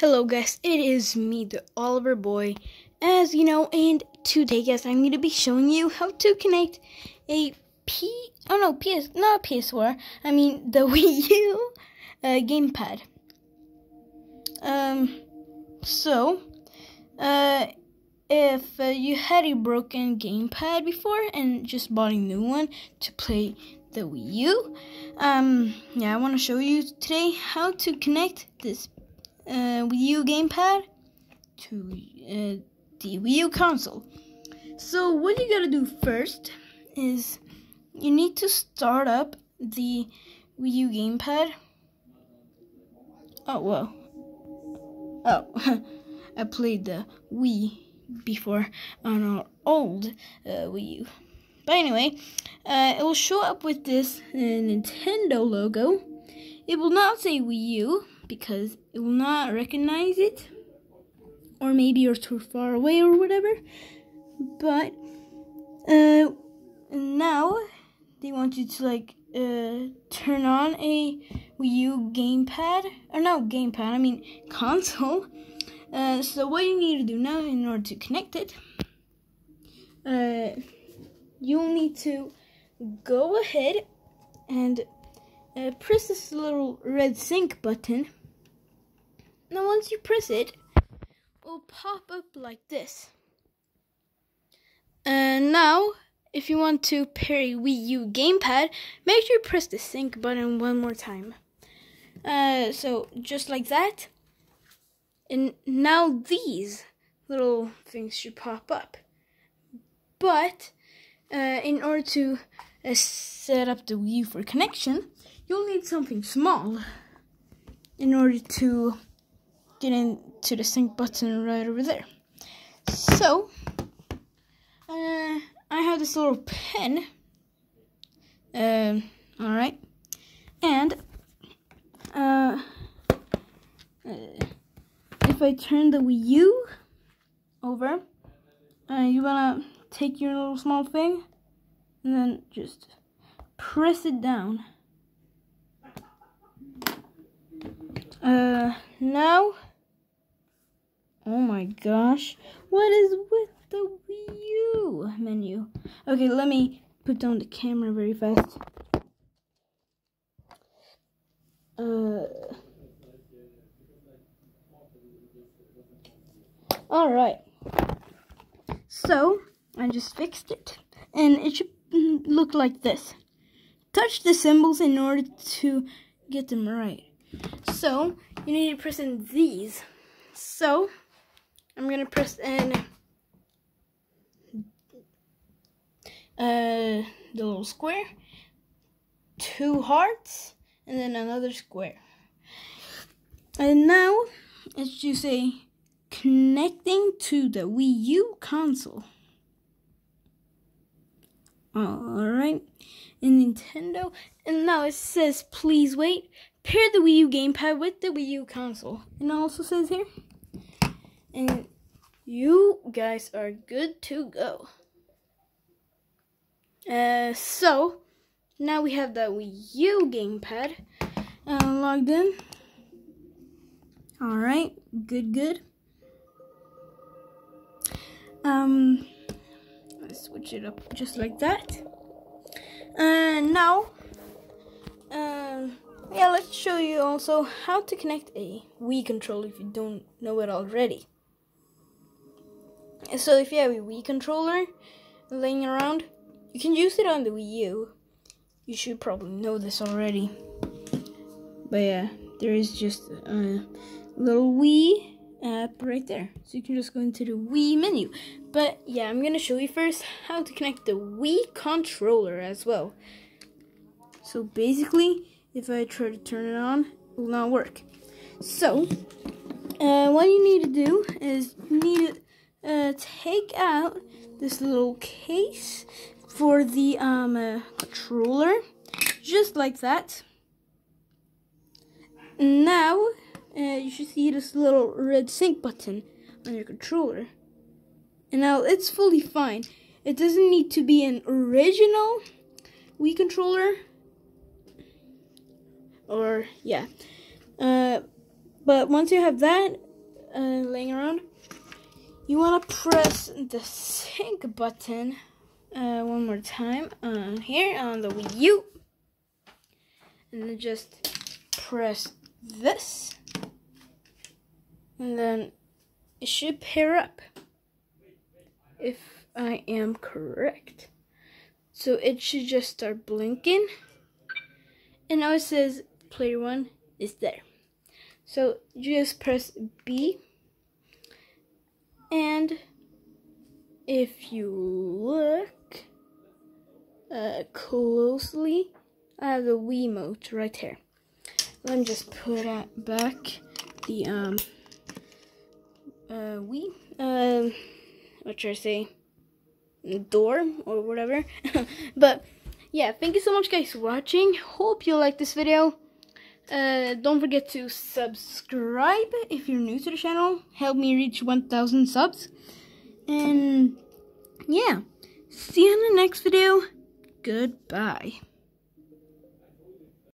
Hello guys, it is me, the Oliver Boy, as you know, and today guys, I'm going to be showing you how to connect a P, oh no, PS, not PS4, I mean the Wii U uh, gamepad. Um, so, uh, if uh, you had a broken gamepad before and just bought a new one to play the Wii U, um, yeah, I want to show you today how to connect this uh, Wii U gamepad to uh, the Wii U console. So what you gotta do first is you need to start up the Wii U gamepad. Oh well. Oh, I played the Wii before on our old uh, Wii U. But anyway, uh, it will show up with this uh, Nintendo logo. It will not say Wii U because it will not recognize it or maybe you're too far away or whatever. But uh, now they want you to like uh, turn on a Wii U gamepad or no gamepad I mean console. Uh, so what you need to do now in order to connect it uh, you'll need to go ahead and uh, press this little red sync button now once you press it, it will pop up like this. And now, if you want to pair a Wii U gamepad, make sure you press the sync button one more time. Uh, so just like that. And now these little things should pop up. But uh, in order to uh, set up the Wii U for connection, you'll need something small in order to get into the sync button right over there. So, uh, I have this little pen. Um, alright. And, uh, uh, if I turn the Wii U over, uh, you wanna take your little small thing and then just press it down. Uh, now Oh my gosh. What is with the Wii U menu? Okay, let me put down the camera very fast. Uh, Alright. So, I just fixed it. And it should look like this. Touch the symbols in order to get them right. So, you need to press in these. So, I'm gonna press in uh, the little square, two hearts, and then another square. And now, as you say, connecting to the Wii U console. Alright, in Nintendo, and now it says please wait, pair the Wii U gamepad with the Wii U console. And it also says here, and you guys are good to go. Uh, so, now we have the Wii U gamepad uh, logged in. Alright, good, good. Um, let's switch it up just like that. And uh, now, um, yeah, let's show you also how to connect a Wii controller if you don't know it already. So if you have a Wii controller laying around, you can use it on the Wii U. You should probably know this already. But yeah, there is just a little Wii app right there. So you can just go into the Wii menu. But yeah, I'm going to show you first how to connect the Wii controller as well. So basically, if I try to turn it on, it will not work. So, uh, what you need to do is you need to uh, take out this little case for the um, uh, controller, just like that. Now, uh, you should see this little red sync button on your controller. And now it's fully fine. It doesn't need to be an original Wii controller. Or, yeah. Uh, but once you have that, uh, laying around, you want to press the sync button uh, one more time on here on the Wii U. And then just press this. And then it should pair up. If I am correct. So it should just start blinking. And now it says player one is there. So you just press B. And if you look uh, closely, I have the Wiimote right here. Let me just put back the um uh Wii um what should I say door or whatever. but yeah, thank you so much guys for watching. Hope you like this video. Uh, don't forget to subscribe if you're new to the channel. Help me reach 1,000 subs. And yeah, see you in the next video. Goodbye.